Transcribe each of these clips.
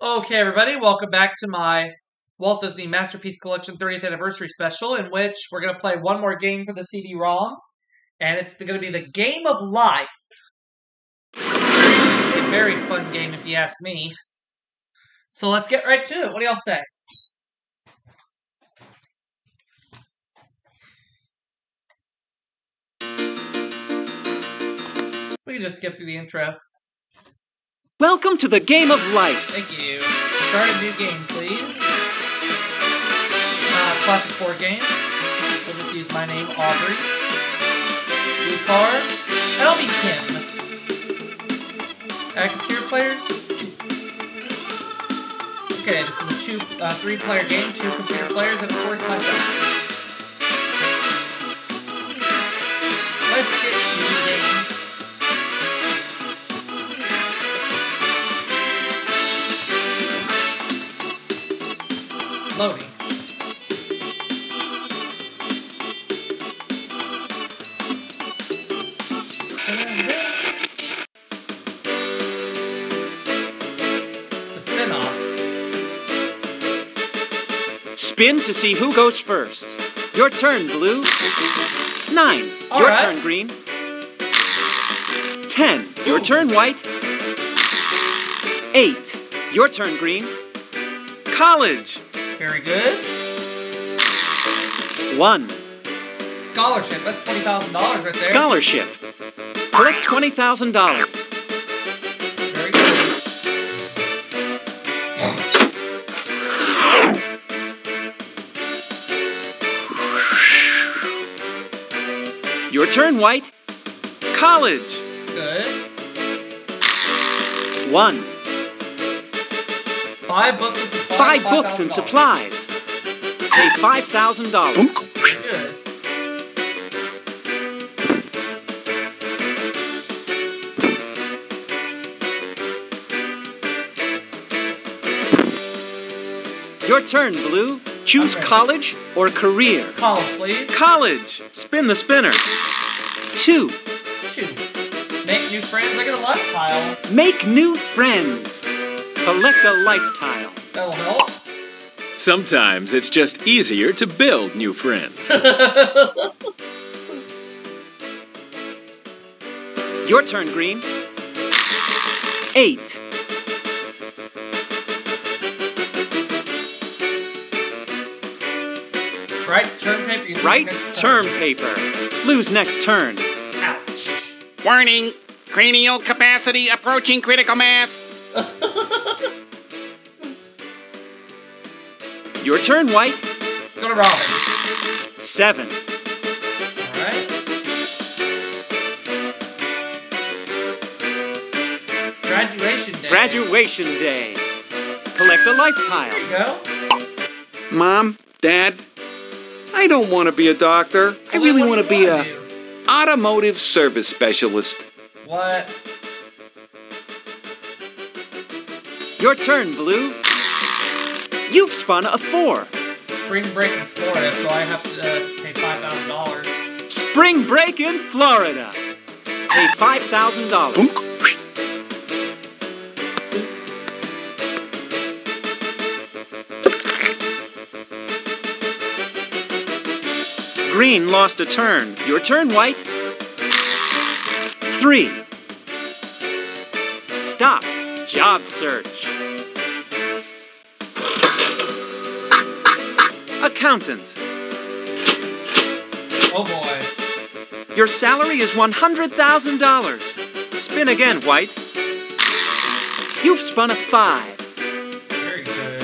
Okay, everybody, welcome back to my Walt Disney Masterpiece Collection 30th Anniversary Special, in which we're going to play one more game for the CD-ROM, and it's going to be the Game of Life. A very fun game, if you ask me. So let's get right to it. What do y'all say? We can just skip through the intro. Welcome to the game of life. Thank you. Start a new game, please. Uh, classic board game. We'll just use my name, Aubrey. Blue card. That'll be him. Uh, computer players, two. Okay, this is a two, uh, three-player game, two computer players, and of course myself. Loading. The spin-off. Spin to see who goes first. Your turn, blue. Nine. All Your right. turn, green. Ten. Your Ooh. turn, white. Eight. Your turn, green. College. Very good. One. Scholarship. That's twenty thousand dollars right there. Scholarship. Collect twenty thousand dollars. Very good. Your turn, white. College. Good. One. Five books and Five books and $5,000. supplies. Pay five thousand dollars. That's very good. Your turn, blue. Choose Okay. college or career. College, please. College. Spin the spinner. Two. Two. Make new friends. I get a life tile. Make new friends. Collect a life tile. That'll help. Sometimes it's just easier to build new friends. Your turn, green. Eight. right term paper. You Right next term paper. Lose next turn. Ouch. Warning! Cranial capacity approaching critical mass. Your turn, white. Let's go to Robin. Seven. All right. Graduation day. Graduation day. Collect a life There tile. you go. Mom, Dad, I don't want to be a doctor. I really want to be a do? automotive service specialist. What? Your turn, blue. You've spun a four. Spring break in Florida, so I have to uh, pay five thousand dollars. Spring break in Florida. Pay five thousand dollars. Green lost a turn. Your turn, white. Three. Stop. Job search. Accountant. Oh boy. Your salary is $100,000. Spin again, White. You've spun a five. Very good.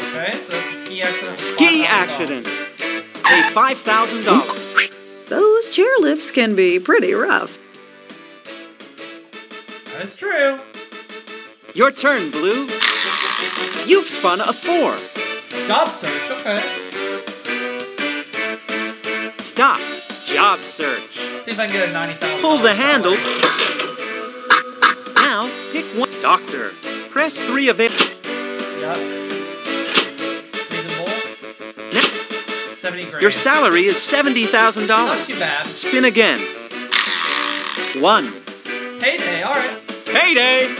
Okay, so that's a ski accident. Ski accident. Pay $5,000. Those chairlifts can be pretty rough. That's true. Your turn, Blue. You've spun a four. Job search. Okay. Stop. Job search. See if I can get a ninety thousand. Pull the handle. Now, pick one. Doctor. Press three of it. Yep. Reasonable. Next, Seventy grand. your salary is $70,000. Not too bad. Spin again. One. Payday. All right. Payday!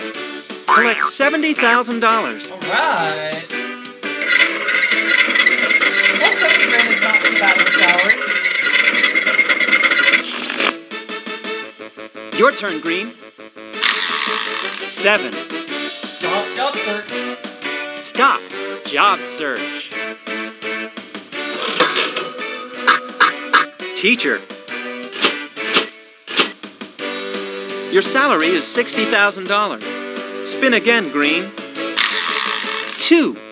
Collect $70,000. Alright. Well, 70 grand is not too bad of a salary. Your turn, Green. Seven. Stop job search. Stop. Job search. Teacher. Your salary is $60,000. Spin again, Green. Two.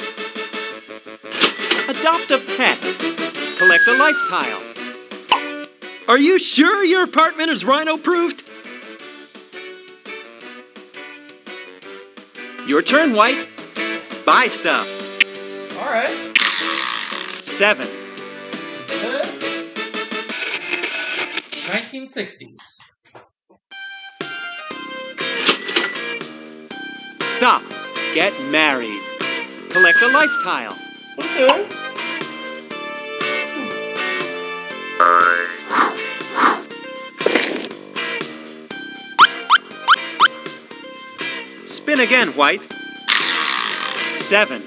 Adopt a pet. Collect a life tile. Are you sure your apartment is rhino proofed? Your turn, White. Buy stuff. Alright. Seven. Good. 1960s. Stop. Get married. Collect a life tile. Okay. Again, White. Seven.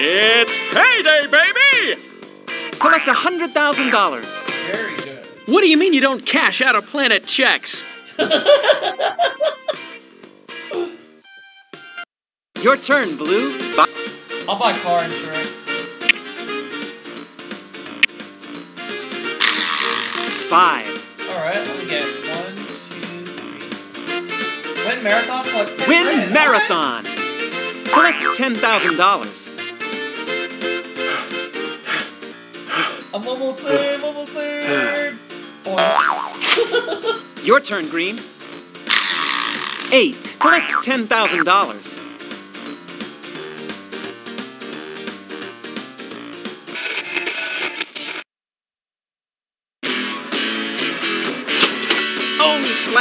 It's payday, baby! Collect a hundred thousand dollars. Very good. What do you mean you don't cash out of Planet checks? Your turn, Blue. Buy I'll buy car insurance. Five. Alright, let me get one, two, three. Win marathon, collect 10 Win grand. marathon. Collect ten thousand dollars. I'm almost there, I'm almost there. Your turn, Green. Eight. Collect ten thousand dollars.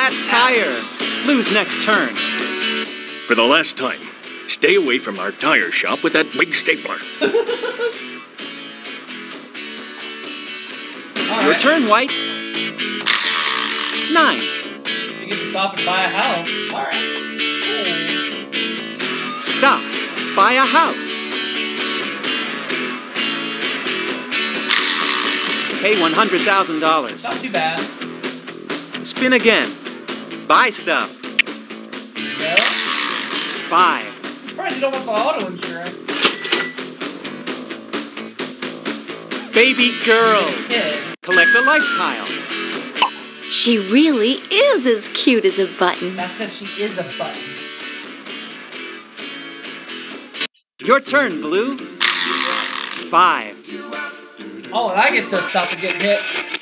Flat tire. Blue's next turn. For the last time, stay away from our tire shop with that big stapler. Your Alright. turn, White. Nine. You get to stop and buy a house. Alright. Cool. Stop. Buy a house. Pay one hundred thousand dollars. Not too bad. Spin again. Buy stuff. Yeah. Five. I'm surprised you don't want the auto insurance. Baby girl. Kid. Collect a life tile. She really is as cute as a button. That's because she is a button. Your turn, Blue. Five. Oh, and I get to stop and get hitched.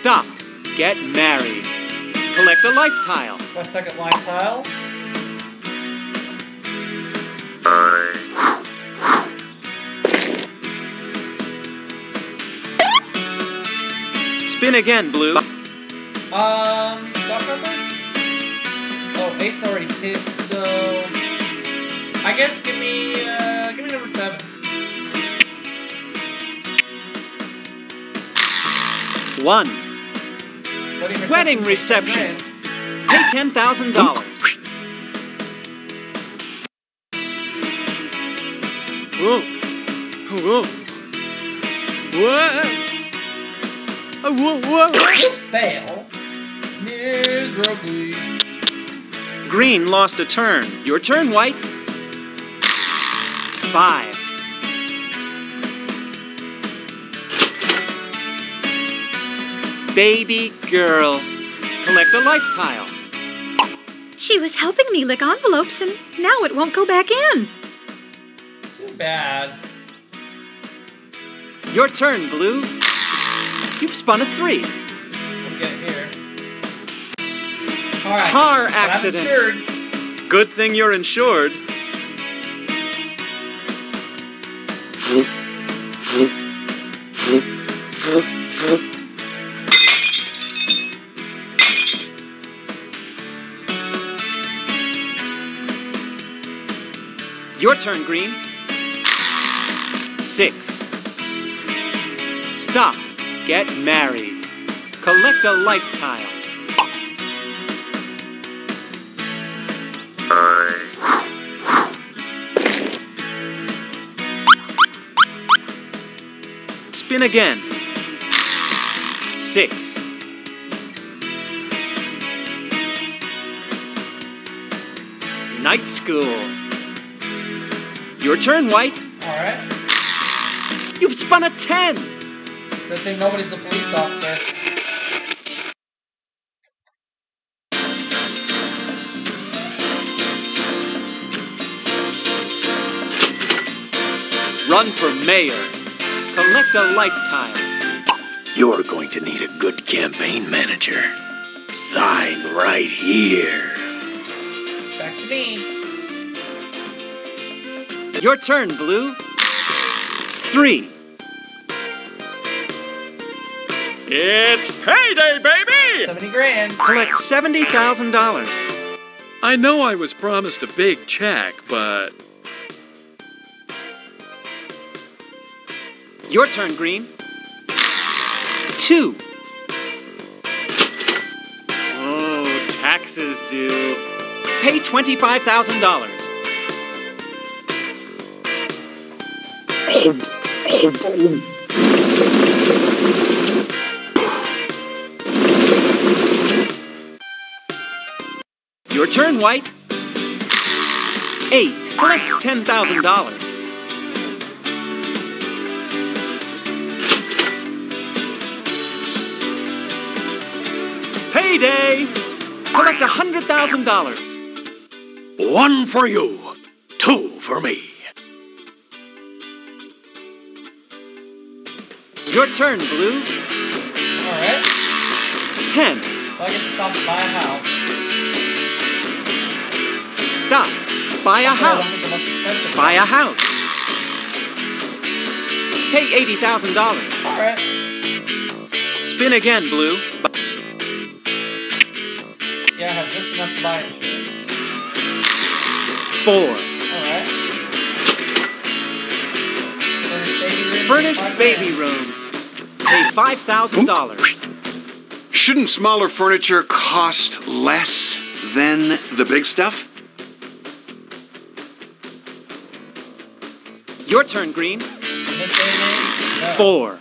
Stop. Get married. Collect a life tile. It's my second life tile. Spin again, Blue. Um, stop number? Oh, eight's already picked, so I guess give me uh give me number seven. One. Wedding reception. Pay ten thousand dollars. Whoa. Whoa. Uh, whoa, whoa. Fail miserably. Green lost a turn. Your turn, White. Five. Baby girl. Collect a life tile. She was helping me lick envelopes, and now it won't go back in. Too bad. Your turn, Blue. You've spun a three. What do we get here? Car accident. Car I'm accident. insured. Good thing you're insured. Your turn, Green. Six. Stop. Get married. Collect a life tile. Spin again. Six. Night school. Your turn, White. Alright. You've spun a ten. Good thing nobody's the police officer. Run for mayor. Collect a lifetime. You're going to need a good campaign manager. Sign right here. Back to me. Your turn, Blue. Three. It's payday, baby! 70 grand. Collect $70,000. I know I was promised a big check, but Your turn, Green. Two. Oh, taxes due. Pay $25,000. Your turn, White. Eight. Collect $10,000. Payday! Collect a $100,000. One for you, two for me. Your turn, Blue. Alright. Ten. So I get to stop and buy a house. Stop. Buy a house. get the most expensive Buy a house. Pay $80,000. Alright. Spin again, Blue. Yeah, I have just enough to buy insurance. Four. Alright. Furnished baby room. Furnished baby room. Pay $5,000. shouldn't smaller furniture cost less than the big stuff? Your turn, Green. In this day and age, no. Four.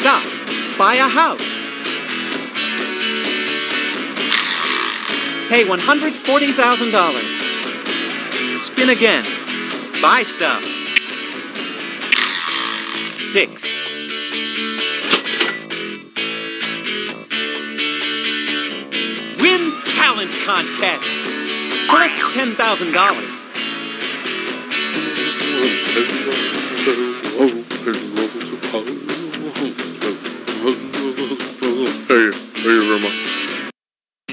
Stop. Buy a house. Pay $140,000. Spin again. Buy stuff. Six. Win talent contest. Collect $10,000.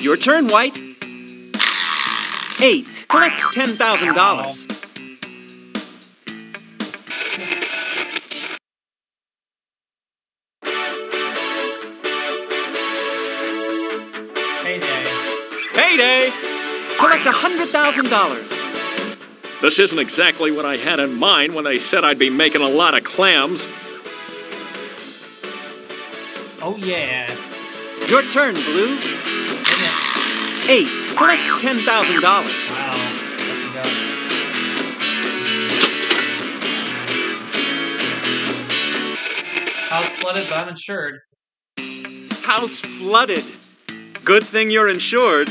Your turn, White. Eight. Collect $10,000. Payday. $100,000. This isn't exactly what I had in mind when they said I'd be making a lot of clams. Oh yeah. Your turn, Blue. Eight. Collect $10,000. Wow. House flooded, but I'm insured. House flooded. Good thing you're insured.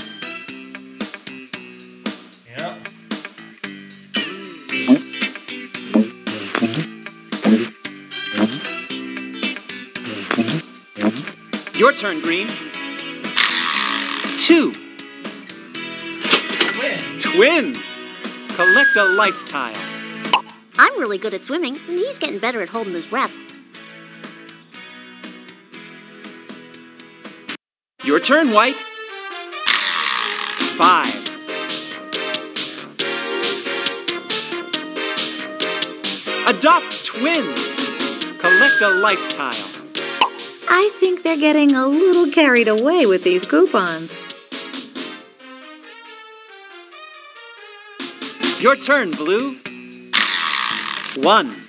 Your turn, Green. Two. Twins. Twins. Collect a life tile. I'm really good at swimming, and he's getting better at holding his breath. Your turn, White. Five. Adopt twins. Collect a life tile. I think they're getting a little carried away with these coupons. Your turn, Blue. 1.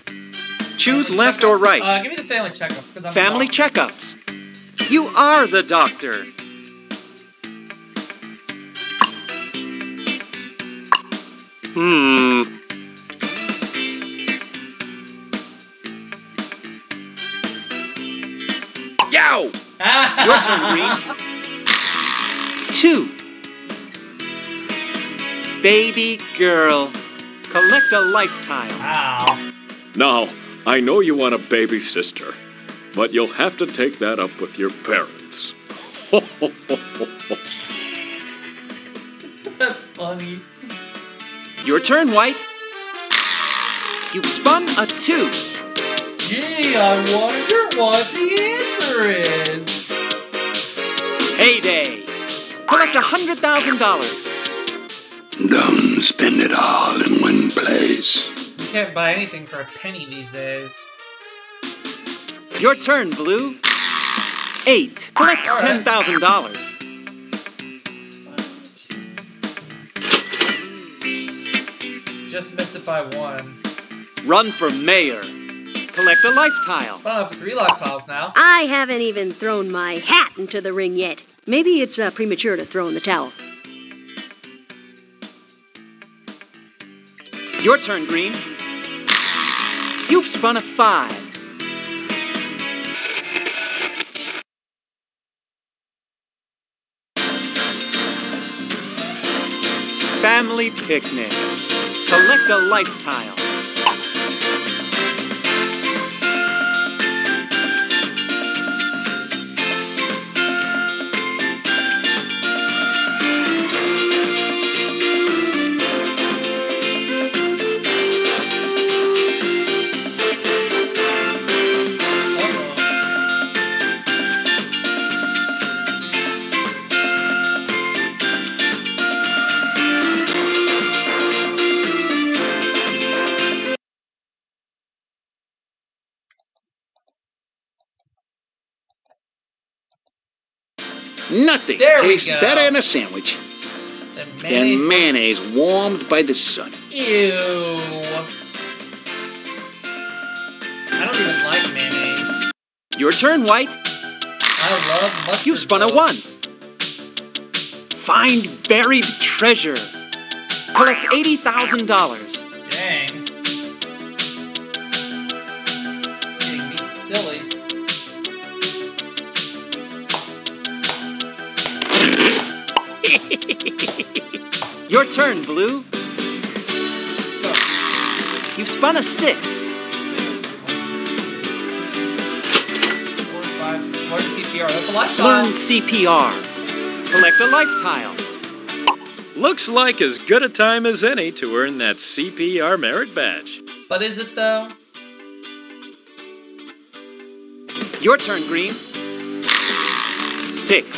Choose Family left or right. Uh, give me the family checkups because I'm Family checkups. You are the doctor. Hmm. Yow! Your turn, Green. Two. Baby girl. Collect a life tile. Ow. Now, I know you want a baby sister, but you'll have to take that up with your parents. That's funny. Your turn, White. You've spun a two. Gee, I wonder what the answer is. Heyday. Collect a hundred thousand dollars. Don't spend it all in one place. You can't buy anything for a penny these days. Your turn, Blue. Eight. Collect All right. ten thousand dollars. Just miss it by one. Run for mayor. Collect a life tile. Well, I have three life tiles now. I haven't even thrown my hat into the ring yet. Maybe it's uh, premature to throw in the towel. Your turn, Green. You've spun a five. Family picnic. Collect a life tile. nothing there tastes better than a sandwich than mayonnaise, mayonnaise warmed by the sun. Ew. I don't even like mayonnaise. Your turn, White. I love mustard. You've spun a one. Find buried treasure. Collect $80,000. Your turn, Blue. You've spun a six. Six, one, two, four, five, six. Learn CPR. That's a Learn lifetime. CPR. Collect a life tile. Looks like as good a time as any to earn that CPR merit badge. But is it though? Your turn, Green. Six.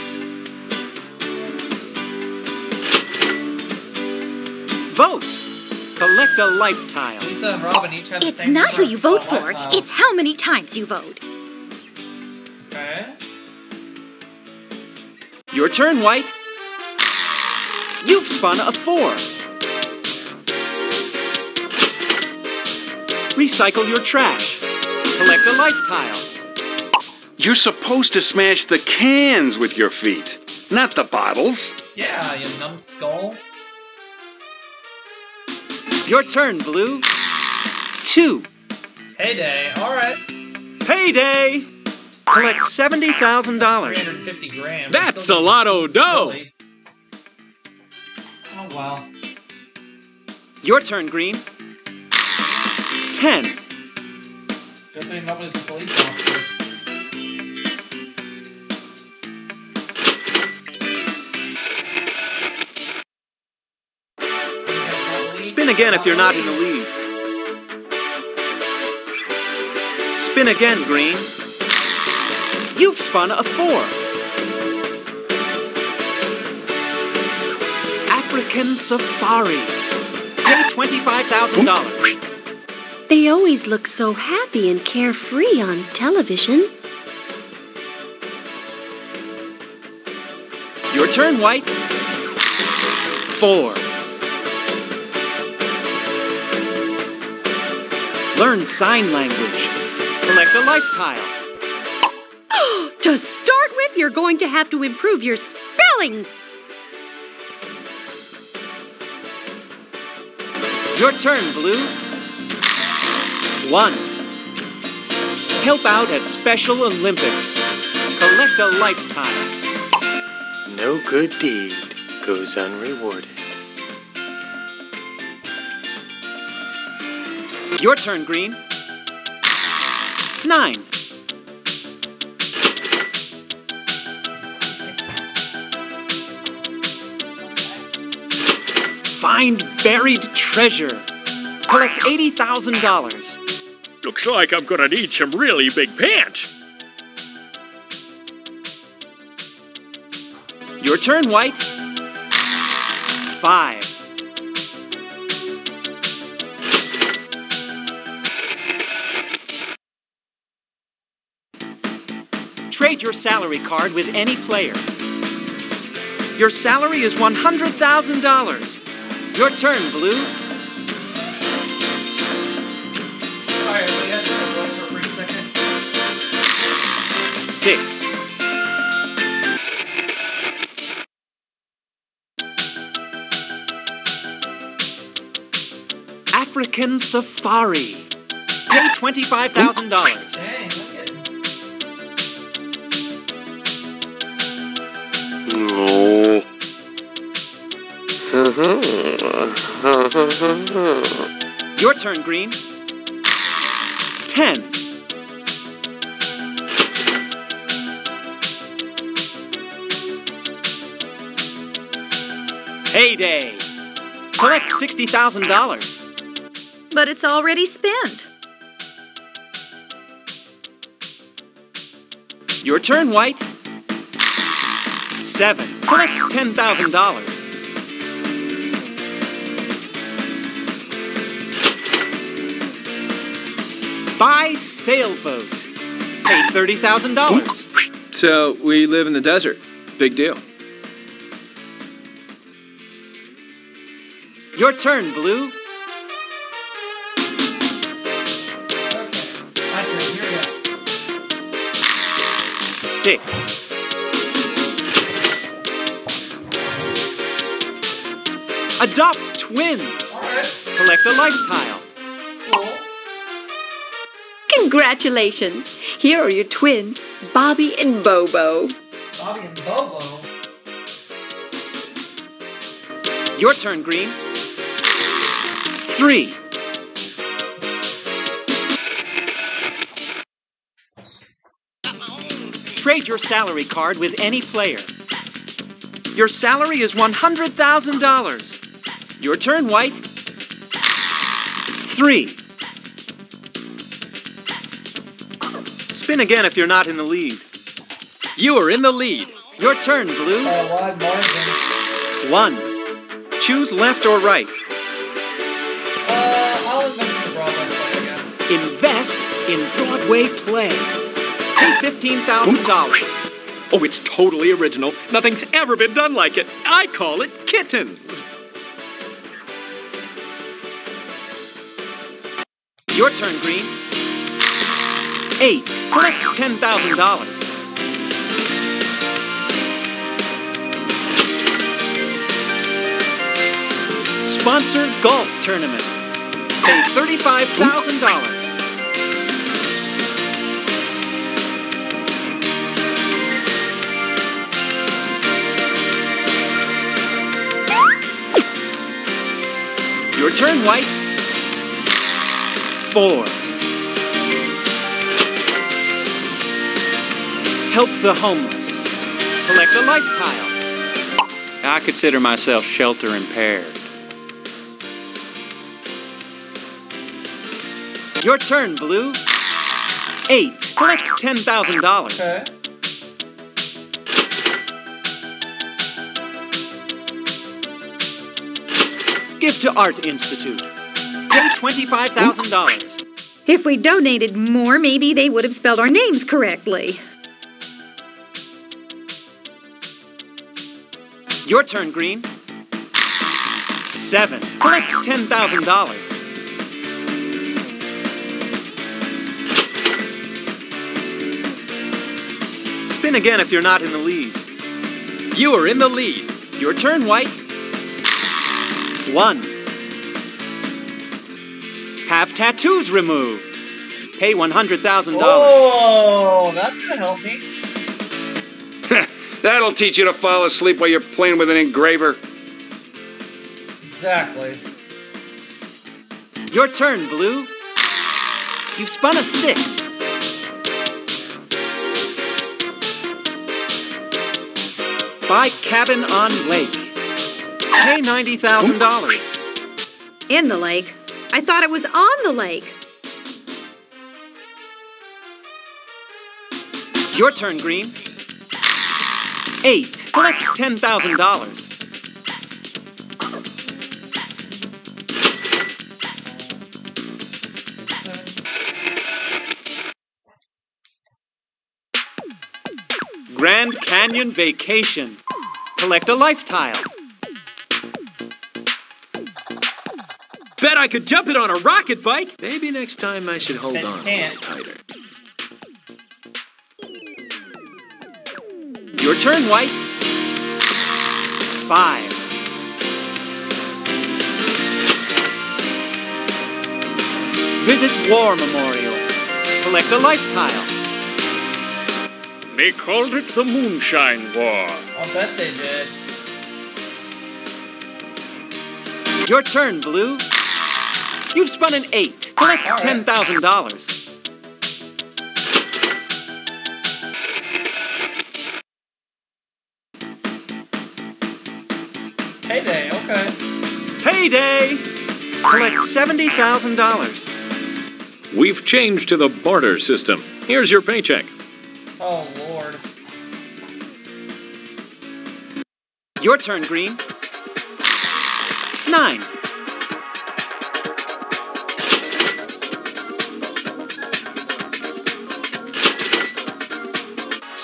Vote. Collect a life tile. Lisa and Robin each have the It's same not who you vote oh, for, tiles. it's how many times you vote. Okay. Your turn, White. You've spun a four. Recycle your trash. Collect a life tile. You're supposed to smash the cans with your feet, not the bottles. Yeah, you numbskull. Your turn, Blue. Two. Heyday. All right. Payday. Collect seventy thousand dollars. 350 grand. That's a lot of dough. silly. Oh well. Your turn, Green. Ten. Good thing nobody's a police officer. Spin again if you're not in the lead. Spin again, Green. You've spun a four. African Safari. Pay $25,000. They always look so happy and carefree on television. Your turn, White. Four. Learn sign language. Collect a life tile. to start with, you're going to have to improve your spelling. Your turn, Blue. One. Help out at Special Olympics. Collect a life tile. No good deed goes unrewarded. Your turn, Green. Nine. Find buried treasure. Collect $80,000. Looks like I'm gonna need some really big pants. Your turn, White. Five. Your salary card with any player. Your salary is $100,000. Your turn, Blue. Sorry, everybody had to for a brief second. Six. African Safari. Pay $25,000. Mm-hmm. Your turn, Green. Ten. Heyday. Collect $60,000. But it's already spent. Your turn, White. Seven. Collect $10,000. Buy sailboat. Pay $30,000. So we live in the desert. Big deal. Your turn, Blue. Okay. My turn. Here we go. Six. Adopt twins. Collect a life tile. Cool. Congratulations. Here are your twins, Bobby and Bobo. Bobby and Bobo. Your turn, Green. Three. Trade your salary card with any player. Your salary is $100,000. Your turn, White. Three. Spin again if you're not in the lead. You are in the lead. Your turn, Blue. By a wide margin. One. Choose left or right. Uh, I'll invest in the Broadway play, I guess. Invest in Broadway play. Pay $15,000. Oh, it's totally original. Nothing's ever been done like it. I call it kittens. Your turn, Green. Eight. Collect $10,000. Sponsored golf tournament. Pay $35,000. Your turn, White. Four. Help the homeless. Collect a life tile. I consider myself shelter impaired. Your turn, Blue. Eight. Collect $10,000. Okay. Give to Art Institute. Pay $25,000. If we donated more, maybe they would have spelled our names correctly. Your turn, Green. Seven. Collect $10,000. Spin again if you're not in the lead. You are in the lead. Your turn, White. One. Have tattoos removed. Pay $100,000. Oh, that's gonna help me. That'll teach you to fall asleep while you're playing with an engraver. Exactly. Your turn, Blue. You've spun a six. Buy cabin on lake. Pay $90,000. In the lake? I thought it was on the lake. Your turn, Green. Eight. Collect $10,000. Grand Canyon Vacation. Collect a life tile. Bet I could jump it on a rocket bike. Maybe next time I should hold Bet on a can't. little tighter. Your turn, White. Five. Visit War Memorial. Collect a life tile. They called it the Moonshine War. I'll bet they did. Your turn, Blue. You've spun an eight. Collect $10,000. Payday, okay. Payday. Collect seventy thousand dollars. We've changed to the barter system. Here's your paycheck. Oh lord. Your turn, Green. Nine.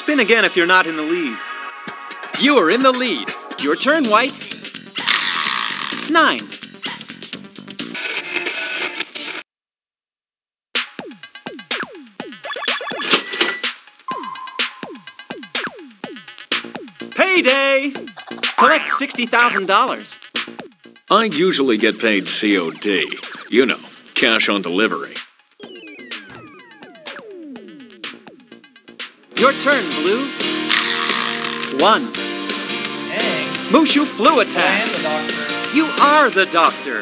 Spin again if you're not in the lead. You are in the lead. Your turn, White. Nine. Payday! Collect $60,000. I usually get paid COD. You know, cash on delivery. Your turn, Blue. One. Dang. Mushu flu I attack. You are the doctor.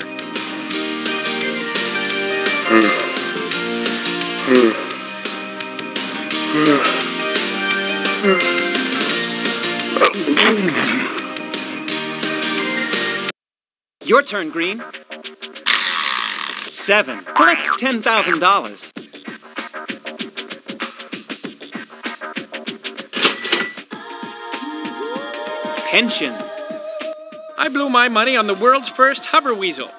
Your turn, Green. Seven. Collect $10,000. Pension. I blew my money on the world's first hover weasel.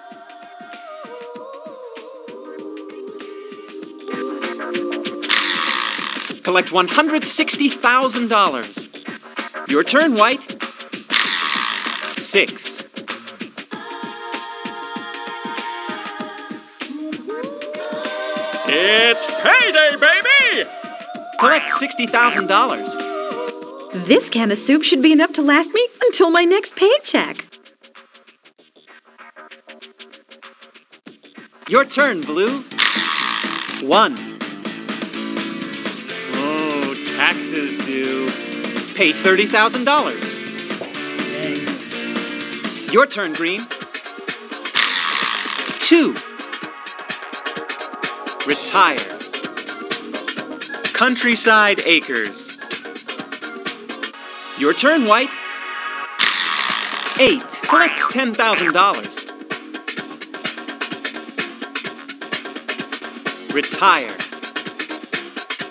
Collect $160,000. Your turn, White. Six. It's payday, baby! Collect $60,000. This can of soup should be enough to last me until my next paycheck. Your turn, Blue. One. Oh, taxes due. Pay $30,000. Dang. Your turn, Green. Two. Retire. Countryside Acres. Your turn, White. Eight. Collect $10,000. Retire.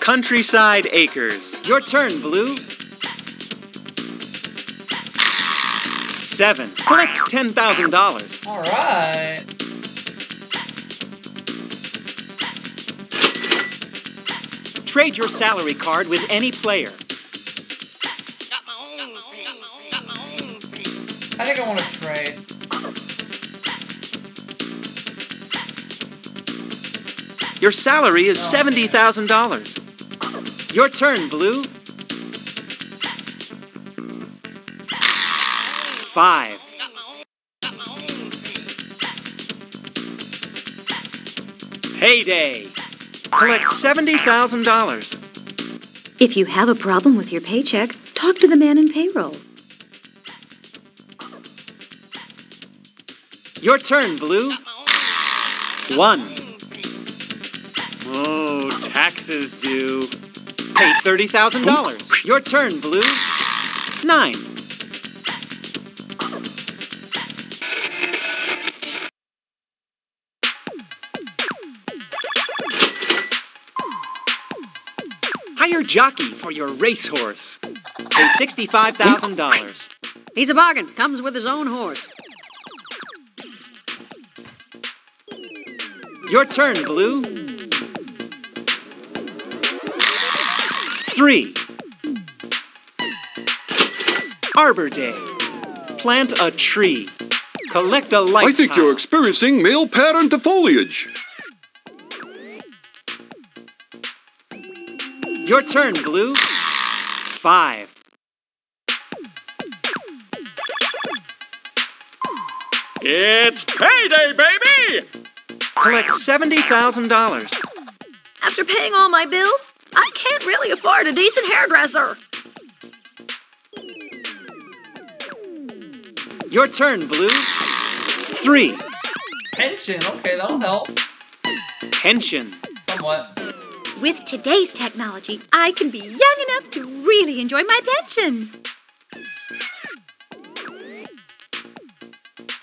Countryside Acres. Your turn, Blue. Seven. Collect $10,000. All right. Trade your salary card with any player. I think I want to trade. Your salary is $70,000. Your turn, Blue. Five. Payday. Collect $70,000. If you have a problem with your paycheck, talk to the man in payroll. Your turn, Blue. One. Taxes due. Pay $30,000. Your turn, Blue. Nine. Hire jockey for your racehorse. Pay $65,000. He's a bargain. Comes with his own horse. Your turn, Blue. Three. Arbor Day. Plant a tree. Collect a light I think you're experiencing male pattern to foliage. Your turn, Blue. Five. It's payday, baby! Collect $70,000. After paying all my bills, I can't really afford a decent hairdresser. Your turn, Blue. Three. Pension. Okay, that'll help. Pension. Somewhat. With today's technology, I can be young enough to really enjoy my pension.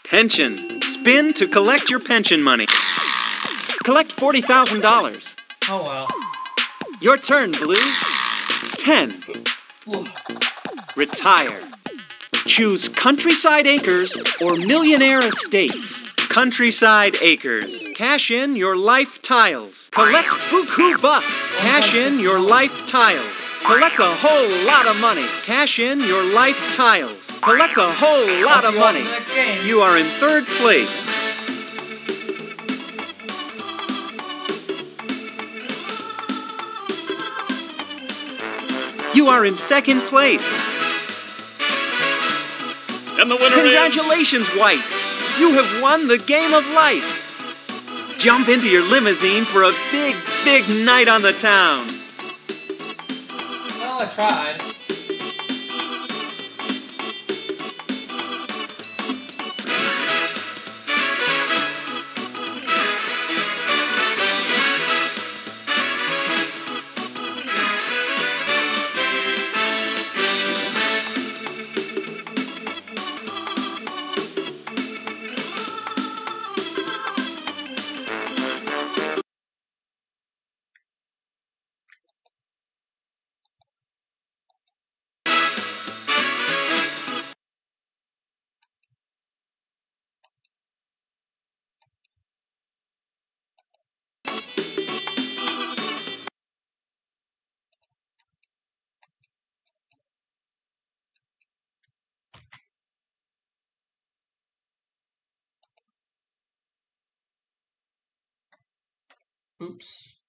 Pension. Spin to collect your pension money. Collect $40,000. Oh well. Your turn, Blue. Ten. Retire. Choose Countryside Acres or Millionaire Estates. Countryside Acres. Cash in your life tiles. Collect buku bucks. Cash in your life tiles. Collect a whole lot of money. Cash in your life tiles. Collect a whole lot of money. You are in third place. You are in second place. And the winner is... Congratulations, White. You have won the game of life. Jump into your limousine for a big, big night on the town. Well, I tried. Oops.